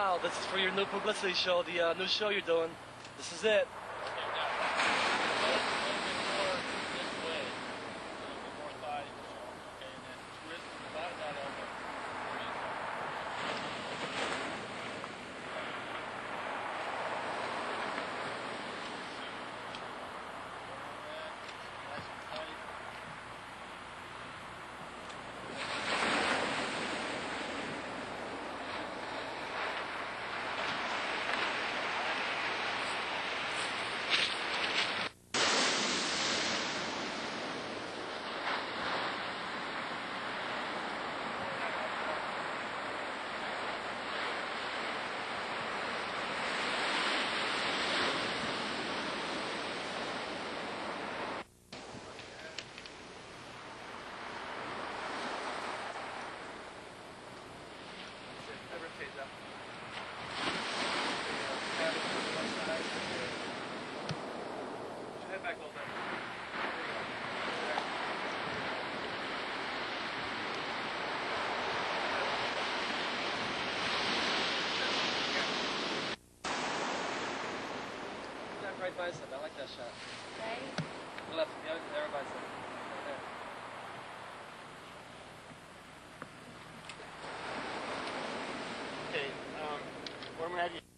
Wow, this is for your new publicity show, the uh, new show you're doing. This is it. Right bicep, I like that shot. Right? Left, the other, the other bicep. Right there. Okay,